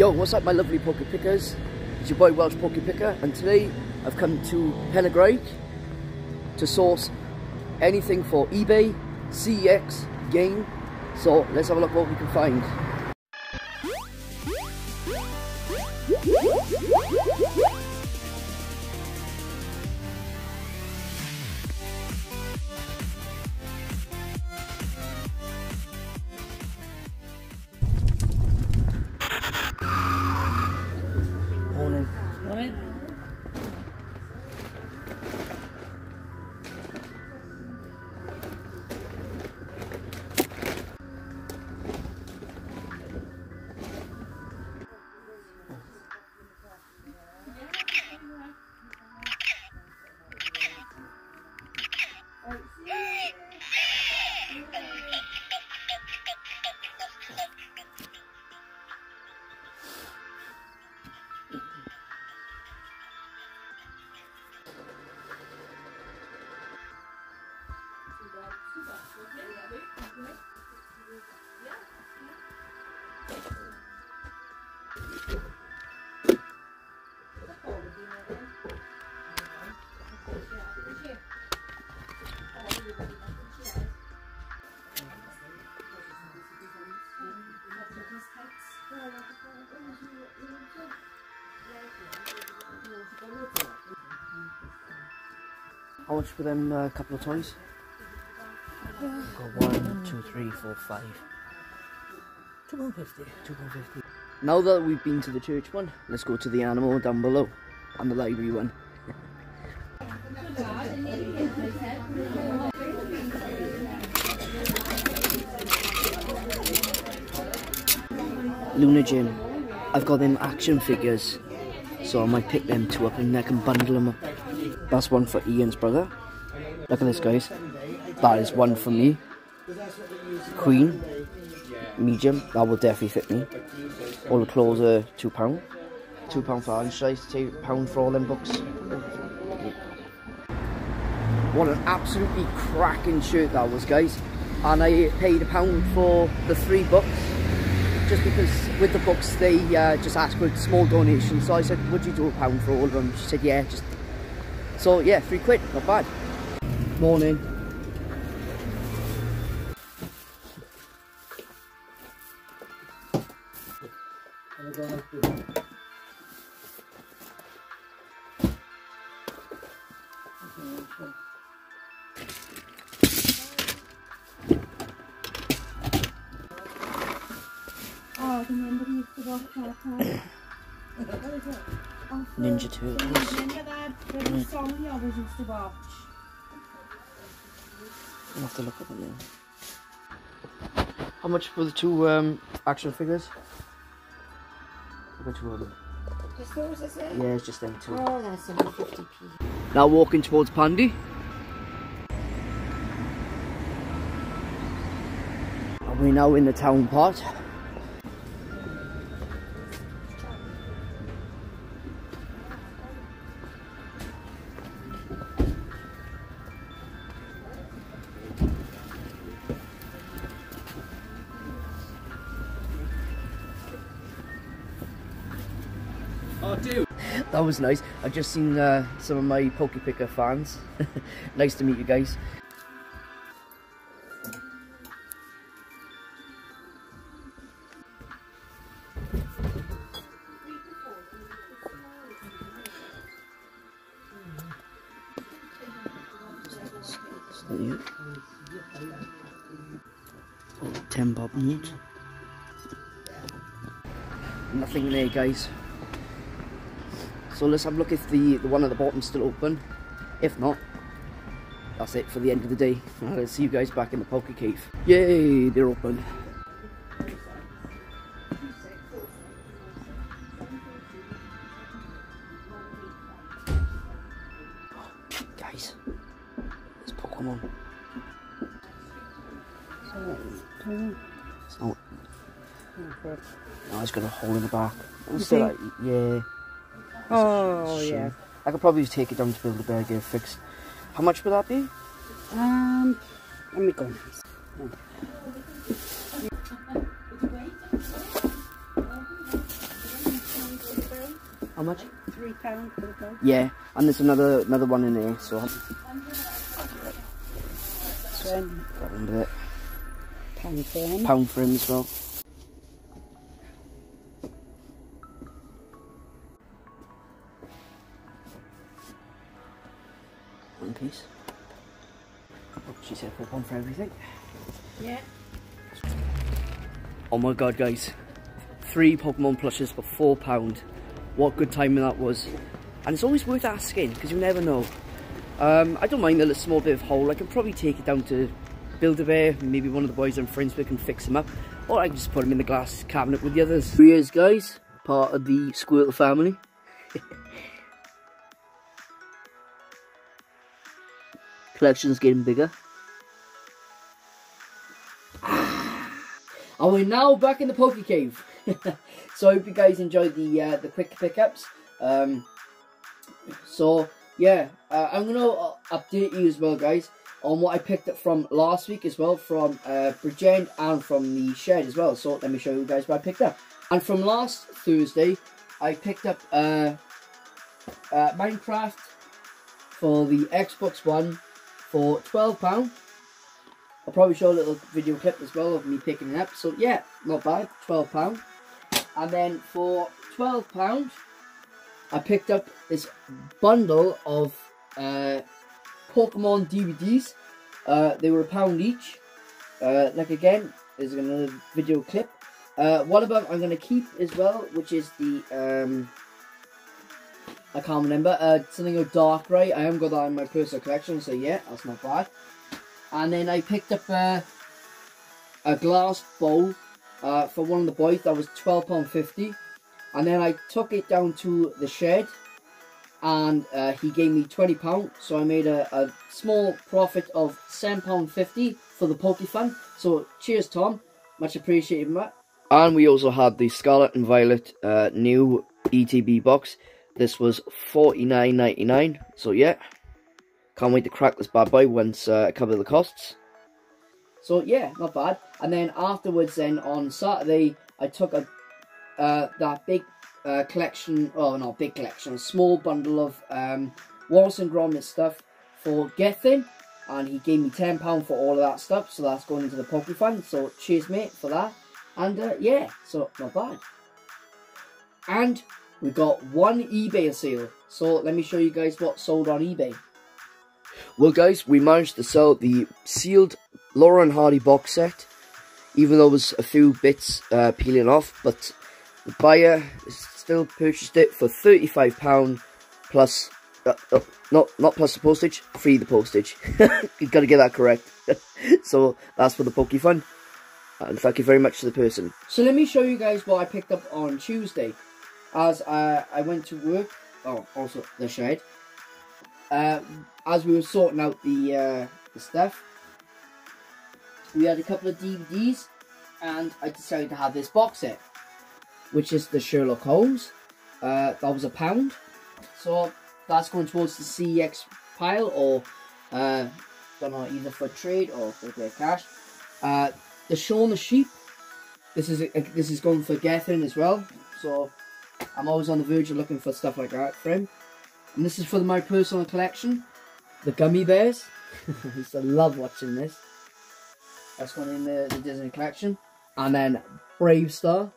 Yo, what's up my lovely pocket pickers? It's your boy Welsh Poke Picker and today I've come to Penygraig to source anything for eBay, CeX, game. So let's have a look what we can find. How much for them uh, couple of toys? Got one, two, three, four, five. Two pound fifty. Two pound fifty. Now that we've been to the church one, let's go to the animal down below and the library one. Luna Gym. I've got them action figures, so I might pick them two up and I can bundle them up. That's one for Ian's brother. Look at this, guys. That is one for me. Queen, medium. That will definitely fit me. All the clothes are two pound. Two pound for Ange, two pound for all them books. What an absolutely cracking shirt that was, guys. And I paid a pound for the three books. Just because with the books they uh, just asked for a small donation. So I said, would you do a pound for all of them? She said, yeah, just so yeah, three quid, not bad. Morning. Oh, I remember he used to that. huh? Ninja Turtles. Remember that? There was a song he always used to. I'll have to look up it now. How much for the two um, action figures? I got two of them. Just those, is it? Yeah, it's just them two. Oh, that's only 50p. Now walking towards Pandy. And we're now in the town part. That was nice. I've just seen uh, some of my Poke Picker fans. nice to meet you guys. 10 bob note. Nothing there, guys. So let's have a look if the, the one at the bottom's still open. If not, that's it for the end of the day. I'll see you guys back in the Poke Cave. Yay, they're open. Guys, it's Pokemon. It's not. No, it's got a hole in the back. It's still like, yeah. Oh, Shame. yeah. I could probably take it down to build a bear, get it fixed. How much would that be? Um, let me go. How much? Three pound for the dog. Yeah, and there's another another one in there, so grab him with it. pound for him. Pound for him as well. Oh, one for everything. Yeah. Oh my god, guys. Three Pokemon plushes for four pound. What good timing that was. And it's always worth asking, because you never know. Um, I don't mind the little small bit of hole. I can probably take it down to Build-A-Bear. Maybe one of the boys I'm friends with can fix them up. Or I can just put them in the glass cabinet with the others. Here he is, guys. Part of the Squirtle family. Collection's getting bigger. And we're now back in the Poke Cave. so I hope you guys enjoyed the uh, the quick pickups. Um, so yeah, uh, I'm gonna update you as well, guys, on what I picked up from last week as well, from uh, Bridgend and from the shed as well. So let me show you guys what I picked up. And from last Thursday, I picked up uh, uh, Minecraft for the Xbox One for twelve pound. I'll probably show a little video clip as well of me picking it up. So yeah, not bad, twelve pound. And then for twelve pound, I picked up this bundle of uh, Pokemon DVDs. Uh, they were a pound each. Uh, like again, there's another video clip. Uh, one of them I'm going to keep as well, which is the um, I can't remember. Uh, something of Darkrai. I haven't got that in my personal collection, so yeah, that's not bad. And then I picked up uh, a glass bowl uh, for one of the boys that was £12.50. And then I took it down to the shed and uh, he gave me £20. So I made a, a small profit of £7.50 for the Poke Fund. So cheers, Tom. Much appreciated, Matt. And we also had the Scarlet and Violet uh, new ETB box. This was forty nine ninety nine. So yeah, can't wait to crack this bad boy once uh, I cover the costs. So yeah, not bad. And then afterwards, then on Saturday, I took a uh, that big uh, collection. Oh, not big collection, a small bundle of um, Wallace and Gromit stuff for Gethin, and he gave me ten pound for all of that stuff. So that's going into the Poke Fund. So cheers, mate, for that. And uh, yeah, so not bad. And we got one eBay sale. So let me show you guys what sold on eBay. Well, guys, we managed to sell the sealed Laurel and Hardy box set, even though there was a few bits uh, peeling off, but the buyer still purchased it for £35 plus, uh, uh, not, not plus the postage, free the postage. You've got to get that correct. so that's for the Poke Fund. And thank you very much to the person. So let me show you guys what I picked up on Tuesday. As uh, I went to work, oh, also the shed. Uh, as we were sorting out the, uh, the stuff, we had a couple of DVDs, and I decided to have this box set, which is the Sherlock Holmes. Uh, that was a pound, so that's going towards the CeX pile, or uh, don't know either for trade or for their cash. Uh, the Shaun the Sheep. This is a, this is going for Gethin as well, so I'm always on the verge of looking for stuff like that for him. And this is for my personal collection, the Gummi Bears. I used to love watching this. That's one in the, the Disney collection. And then BraveStarr.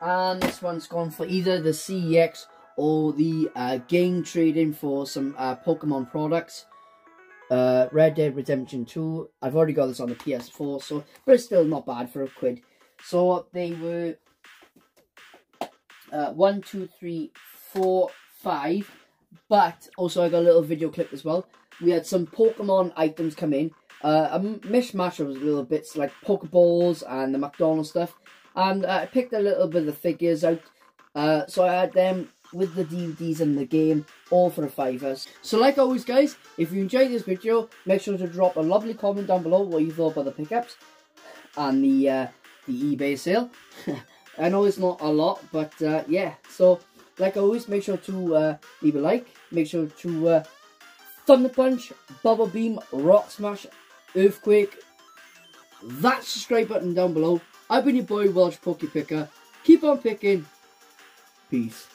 And this one's gone for either the CeX or the uh, game trading for some uh, Pokemon products. Uh, Red Dead Redemption 2. I've already got this on the PS4, so but it's still not bad for a quid. So they were uh, one, two, three, four, five. But also I got a little video clip as well. We had some Pokemon items come in. Uh, a mishmash of little bits like Pokeballs and the McDonald's stuff. And uh, I picked a little bit of the figures out. Uh, so I had them with the DVDs and the game, all for a fiver. So like always guys, if you enjoyed this video, make sure to drop a lovely comment down below what you thought about the pickups and the uh, the eBay sale. I know it's not a lot, but uh, yeah. So like always, make sure to uh, leave a like. Make sure to uh, Thunder Punch, Bubble Beam, Rock Smash, Earthquake. That subscribe button down below. I've been your boy Welsh Poke Picker. Keep on picking Peace.